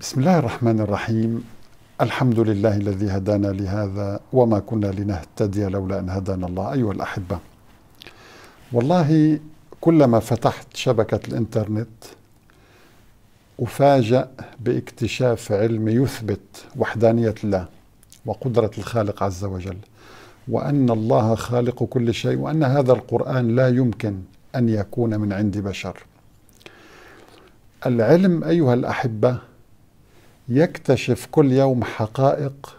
بسم الله الرحمن الرحيم. الحمد لله الذي هدانا لهذا وما كنا لنهتدي لولا أن هدانا الله. أيها الأحبة والله كلما فتحت شبكة الإنترنت أفاجأ باكتشاف علم يثبت وحدانية الله وقدرة الخالق عز وجل وأن الله خالق كل شيء وأن هذا القرآن لا يمكن أن يكون من عند بشر. العلم أيها الأحبة يكتشف كل يوم حقائق.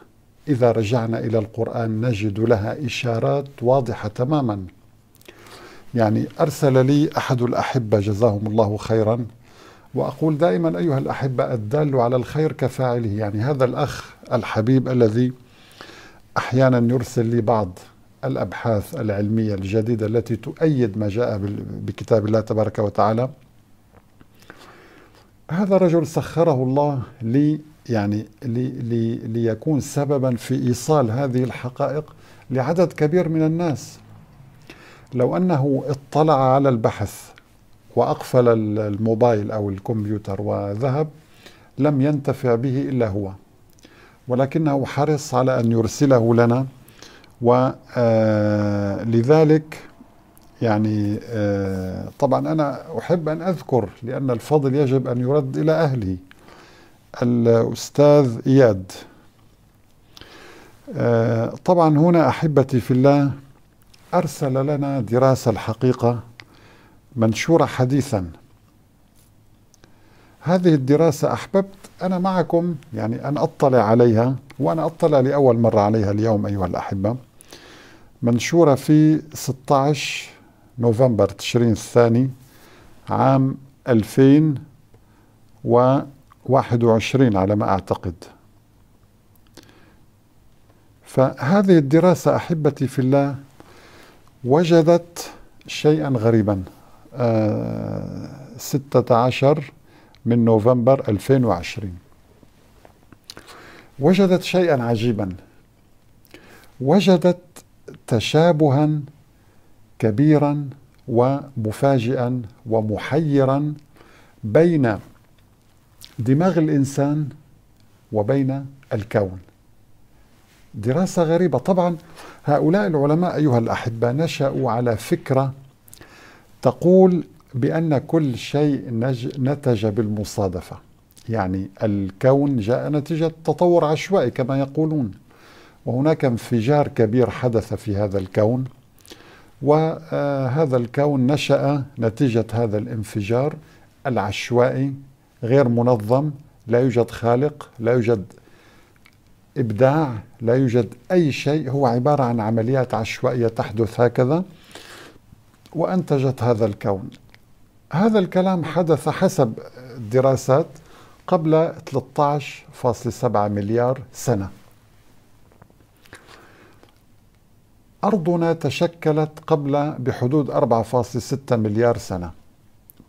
إذا رجعنا إلى القرآن نجد لها إشارات واضحة تماما. يعني أرسل لي أحد الأحبة جزاهم الله خيرا وأقول دائما أيها الأحبة الدال على الخير كفاعله. يعني هذا الأخ الحبيب الذي أحيانا يرسل لي بعض الأبحاث العلمية الجديدة التي تؤيد ما جاء بكتاب الله تبارك وتعالى. هذا رجل سخره الله لي يعني لي لي ليكون سببا في إيصال هذه الحقائق لعدد كبير من الناس. لو أنه اطلع على البحث وأقفل الموبايل أو الكمبيوتر وذهب لم ينتفع به إلا هو. ولكنه حرص على أن يرسله لنا ولذلك يعني آه، طبعا أنا أحب أن أذكر لأن الفضل يجب أن يرد إلى اهله الأستاذ إياد. آه، طبعا هنا أحبتي في الله أرسل لنا دراسة الحقيقة منشورة حديثا. هذه الدراسة أحببت أنا معكم يعني أن أطلع عليها وأنا أطلع لأول مرة عليها اليوم أيها الأحبة. منشورة في 16 نوفمبر تشرين الثاني عام 2021 على ما أعتقد. فهذه الدراسة أحبتي في الله وجدت شيئا غريبا. آه 16 من نوفمبر 2020 وجدت شيئا عجيبا. وجدت تشابها كبيرا ومفاجئا ومحيرا بين دماغ الإنسان وبين الكون. دراسة غريبة. طبعا هؤلاء العلماء أيها الأحبة نشأوا على فكرة تقول بأن كل شيء نتج بالمصادفة. يعني الكون جاء نتيجة تطور عشوائي كما يقولون. وهناك انفجار كبير حدث في هذا الكون. وهذا الكون نشأ نتيجة هذا الانفجار العشوائي غير منظم لا يوجد خالق لا يوجد إبداع لا يوجد أي شيء. هو عبارة عن عمليات عشوائية تحدث هكذا. وأنتجت هذا الكون. هذا الكلام حدث حسب الدراسات قبل 13.7 مليار سنة. أرضنا تشكلت قبل بحدود 4.6 مليار سنة.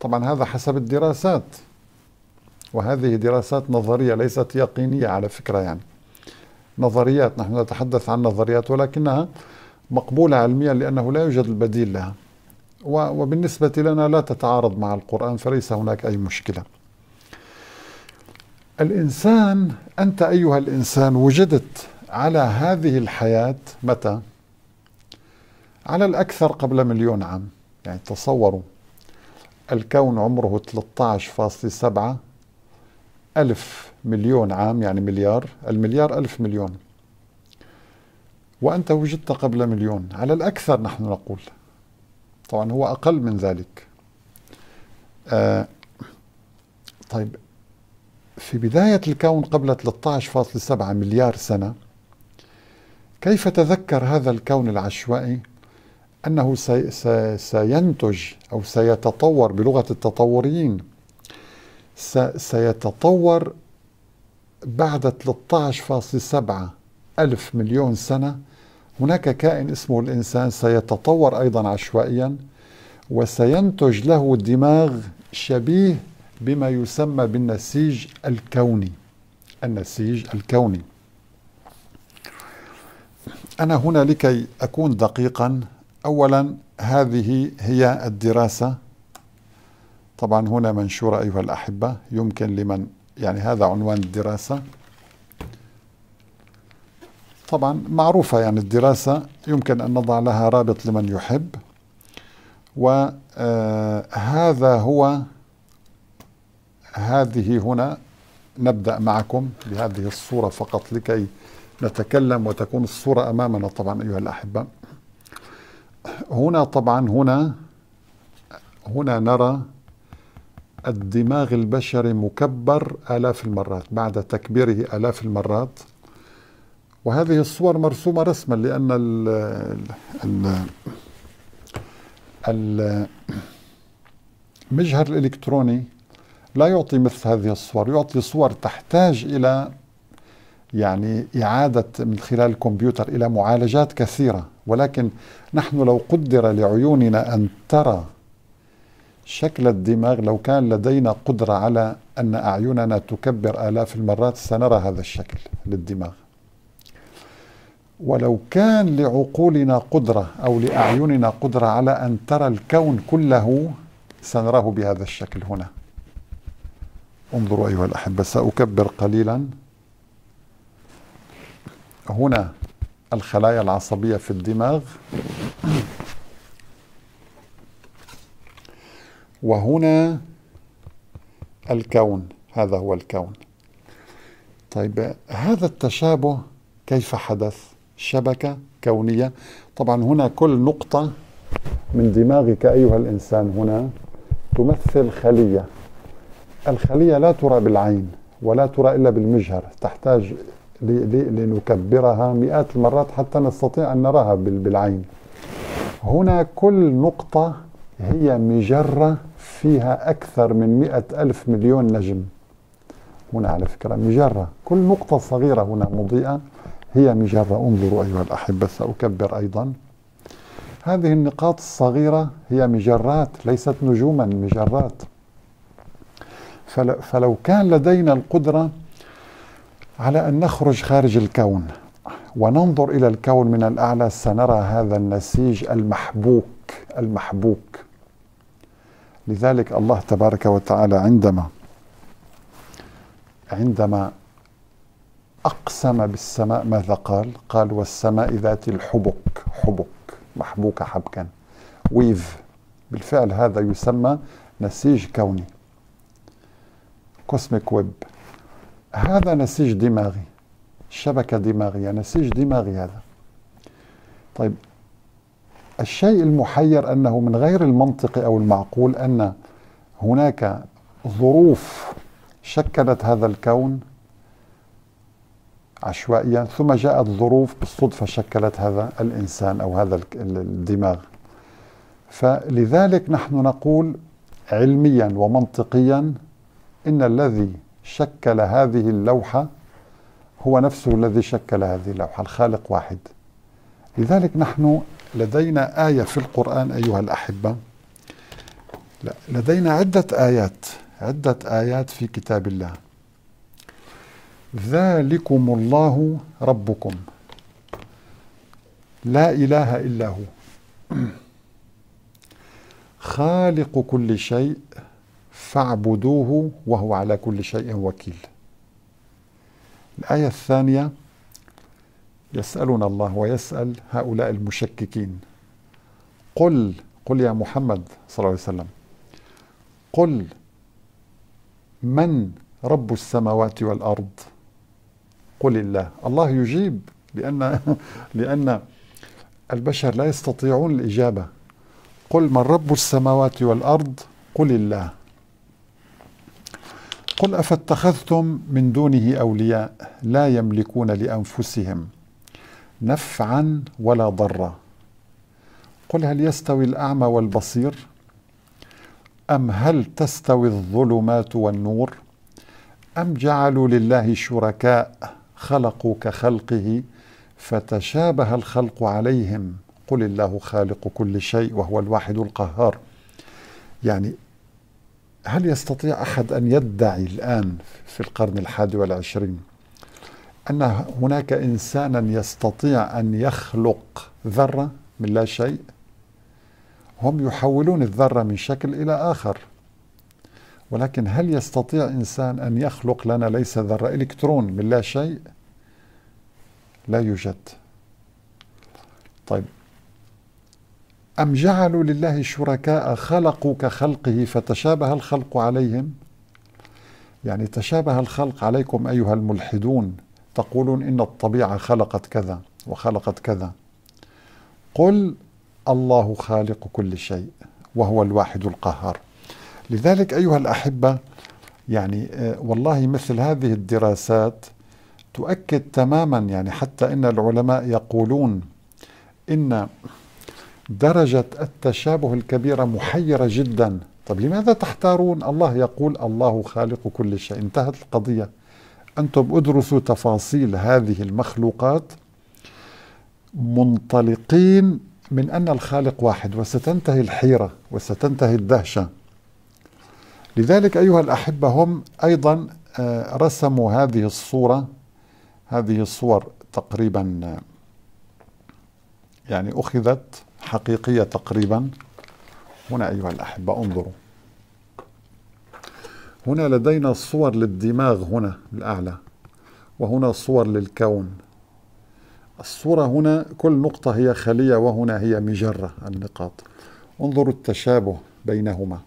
طبعا هذا حسب الدراسات وهذه دراسات نظرية ليست يقينية على فكرة يعني. نظريات نحن نتحدث عن نظريات ولكنها مقبولة علميا لأنه لا يوجد البديل لها. وبالنسبة لنا لا تتعارض مع القرآن فليس هناك أي مشكلة. الإنسان أنت أيها الإنسان وجدت على هذه الحياة متى؟ على الأكثر قبل مليون عام. يعني تصوروا الكون عمره 13.7 ألف مليون عام يعني مليار المليار ألف مليون. وأنت وجدت قبل مليون. على الأكثر نحن نقول. طبعا هو أقل من ذلك. آه طيب في بداية الكون قبل 13.7 مليار سنة كيف تذكر هذا الكون العشوائي؟ أنه سينتج أو سيتطور بلغة التطوريين. سيتطور بعد 13.7 ألف مليون سنة. هناك كائن اسمه الإنسان سيتطور أيضا عشوائيا وسينتج له دماغ شبيه بما يسمى بالنسيج الكوني. النسيج الكوني. أنا هنا لكي أكون دقيقا. اولا هذه هي الدراسة. طبعا هنا منشورة أيها الأحبة يمكن لمن يعني هذا عنوان الدراسة. طبعا معروفة يعني الدراسة يمكن أن نضع لها رابط لمن يحب. وهذا هو هذه هنا نبدأ معكم بهذه الصورة فقط لكي نتكلم وتكون الصورة أمامنا طبعا أيها الأحبة. هنا طبعا هنا هنا نرى الدماغ البشري مكبر آلاف المرات بعد تكبيره آلاف المرات. وهذه الصور مرسومة رسما لأن ال ال المجهر الإلكتروني لا يعطي مثل هذه الصور يعطي صور تحتاج إلى يعني إعادة من خلال الكمبيوتر إلى معالجات كثيرة. ولكن نحن لو قدر لعيوننا أن ترى شكل الدماغ لو كان لدينا قدرة على أن أعيننا تكبر آلاف المرات سنرى هذا الشكل للدماغ. ولو كان لعقولنا قدرة أو لأعيننا قدرة على أن ترى الكون كله سنراه بهذا الشكل هنا. انظروا أيها الأحبة سأكبر قليلا. هنا الخلايا العصبية في الدماغ. وهنا الكون هذا هو الكون. طيب هذا التشابه كيف حدث؟ شبكة كونية. طبعا هنا كل نقطة من دماغك أيها الإنسان هنا تمثل خلية. الخلية لا ترى بالعين ولا ترى إلا بالمجهر تحتاج لنكبرها مئات المرات حتى نستطيع أن نراها بالعين. هنا كل نقطة هي مجرة فيها أكثر من مئة ألف مليون نجم. هنا على فكرة مجرة. كل نقطة صغيرة هنا مضيئة. هي مجرة. انظروا أيها الأحبة سأكبر أيضا. هذه النقاط الصغيرة هي مجرات ليست نجوما مجرات. فلو كان لدينا القدرة على أن نخرج خارج الكون وننظر إلى الكون من الأعلى سنرى هذا النسيج المحبوك المحبوك. لذلك الله تبارك وتعالى عندما عندما أقسم بالسماء ماذا قال؟ قال والسماء ذات الحبك. حبك محبوكة حبكا. ويف بالفعل هذا يسمى نسيج كوني. كوسميك ويب هذا نسيج دماغي. شبكة دماغية نسيج دماغي هذا. طيب الشيء المحير أنه من غير المنطقي أو المعقول أن هناك ظروف شكلت هذا الكون عشوائيا ثم جاءت ظروف بالصدفة شكلت هذا الإنسان أو هذا الدماغ. فلذلك نحن نقول علميا ومنطقيا إن الذي شكل هذه اللوحة هو نفسه الذي شكل هذه اللوحة الخالق واحد. لذلك نحن لدينا آية في القرآن أيها الأحبة. لا لدينا عدة آيات عدة آيات في كتاب الله. ذلكم الله ربكم. لا إله إلا هو. خالق كل شيء. فاعبدوه وهو على كل شيء وكيل. الآية الثانية يسألنا الله ويسأل هؤلاء المشككين. قل قل يا محمد صلى الله عليه وسلم. قل من رب السماوات والأرض؟ قل الله. الله يجيب لأن لأن البشر لا يستطيعون الإجابة. قل من رب السماوات والأرض؟ قل الله. قل أفاتخذتم من دونه أولياء لا يملكون لأنفسهم نفعا ولا ضرا. قل هل يستوي الأعمى والبصير؟ أم هل تستوي الظلمات والنور؟ أم جعلوا لله شركاء خلقوا كخلقه فتشابه الخلق عليهم؟ قل الله خالق كل شيء وهو الواحد القهار. يعني هل يستطيع أحد أن يدعي الآن في القرن الحادي والعشرين أن هناك إنسانا يستطيع أن يخلق ذرة من لا شيء؟ هم يحولون الذرة من شكل إلى آخر. ولكن هل يستطيع إنسان أن يخلق لنا ليس ذرة إلكترون من لا شيء؟ لا يوجد. طيب أم جعلوا لله شركاء خلقوا كخلقه فتشابه الخلق عليهم؟ يعني تشابه الخلق عليكم أيها الملحدون تقولون إن الطبيعة خلقت كذا وخلقت كذا. قل الله خالق كل شيء وهو الواحد القهار. لذلك أيها الأحبة يعني آه، والله مثل هذه الدراسات تؤكد تماما يعني حتى إن العلماء يقولون إن درجة التشابه الكبيرة محيرة جدا. طب لماذا تحتارون؟ الله يقول الله خالق كل شيء. انتهت القضية. أنتم ادرسوا تفاصيل هذه المخلوقات منطلقين من أن الخالق واحد وستنتهي الحيرة وستنتهي الدهشة. لذلك أيها الأحبة هم أيضا آه، رسموا هذه الصورة هذه الصور تقريبا يعني أخذت حقيقية تقريبا. هنا أيها الأحبة انظروا. هنا لدينا صور للدماغ هنا الأعلى وهنا صور للكون. الصورة هنا كل نقطة هي خلية وهنا هي مجرة النقاط. انظروا التشابه بينهما.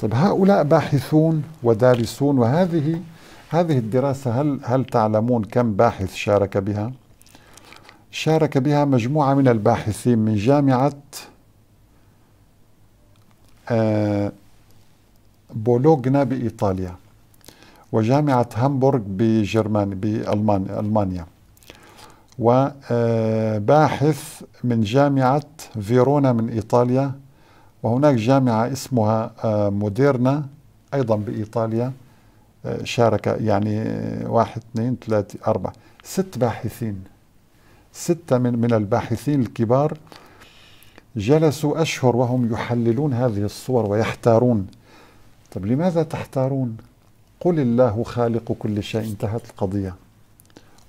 طيب هؤلاء باحثون ودارسون وهذه هذه الدراسة هل هل تعلمون كم باحث شارك بها؟ شارك بها مجموعة من الباحثين من جامعة آه، بولوغنا بإيطاليا وجامعة هامبورغ بجرمانيا بألمانيا وباحث من جامعة فيرونا من إيطاليا وهناك جامعة اسمها آه، موديرنا أيضا بإيطاليا شارك يعني واحد اثنين ثلاثة أربعة ست باحثين. ستة من من الباحثين الكبار جلسوا أشهر وهم يحللون هذه الصور ويحتارون. طب لماذا تحتارون؟ قل الله خالق كل شيء انتهت القضية.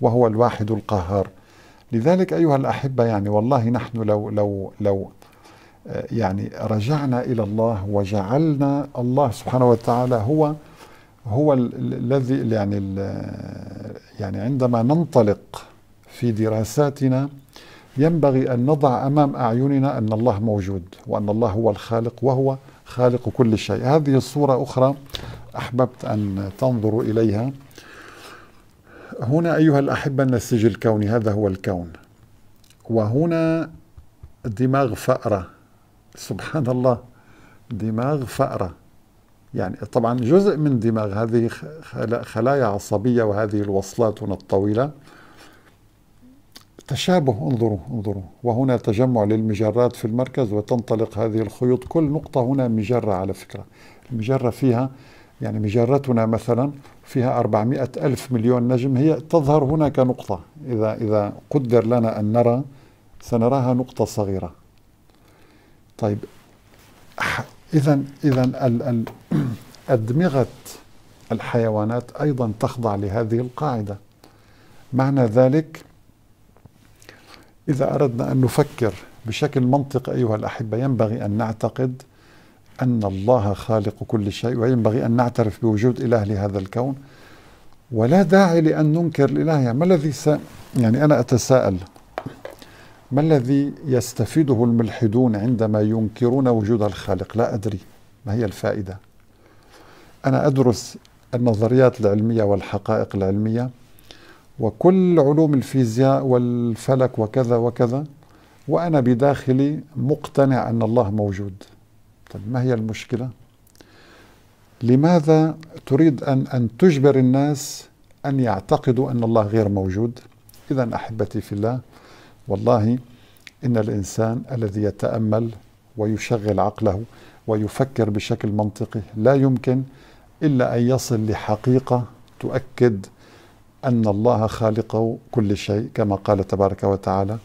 وهو الواحد القهار. لذلك أيها الأحبة يعني والله نحن لو لو لو يعني رجعنا إلى الله وجعلنا الله سبحانه وتعالى هو هو الذي يعني يعني عندما ننطلق في دراساتنا ينبغي أن نضع أمام أعيننا أن الله موجود وأن الله هو الخالق وهو خالق كل شيء. هذه الصورة أخرى أحببت أن تنظروا إليها. هنا أيها الأحبة النسيج الكوني هذا هو الكون. وهنا دماغ فأرة. سبحان الله دماغ فأرة. يعني طبعا جزء من دماغ هذه خلايا عصبية وهذه الوصلات هنا الطويلة. تشابه انظروا انظروا. وهنا تجمع للمجرات في المركز وتنطلق هذه الخيوط. كل نقطة هنا مجرة على فكرة. المجرة فيها يعني مجرتنا مثلا فيها 400 ألف مليون نجم. هي تظهر هنا كنقطة إذا إذا قدر لنا أن نرى سنراها نقطة صغيرة. طيب إذا إذا أدمغة الحيوانات أيضا تخضع لهذه القاعدة. معنى ذلك إذا أردنا أن نفكر بشكل منطقي أيها الأحبة ينبغي أن نعتقد أن الله خالق كل شيء وينبغي أن نعترف بوجود إله لهذا الكون. ولا داعي لأن ننكر الإله. ما الذي س... يعني أنا أتساءل ما الذي يستفيده الملحدون عندما ينكرون وجود الخالق؟ لا أدري. ما هي الفائدة؟ أنا أدرس النظريات العلمية والحقائق العلمية. وكل علوم الفيزياء والفلك وكذا وكذا وأنا بداخلي مقتنع أن الله موجود طيب ما هي المشكلة؟ لماذا تريد أن أن تجبر الناس أن يعتقدوا أن الله غير موجود؟ إذا أحبتي في الله والله إن الإنسان الذي يتأمل ويشغل عقله ويفكر بشكل منطقي لا يمكن إلا أن يصل لحقيقة تؤكد أن الله خالق كل شيء كما قال تبارك وتعالى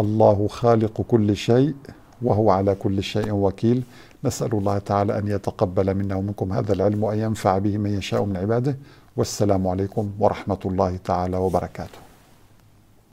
الله خالق كل شيء وهو على كل شيء وكيل نسأل الله تعالى أن يتقبل منا ومنكم هذا العلم وأن ينفع به من يشاء من عباده. والسلام عليكم ورحمة الله تعالى وبركاته.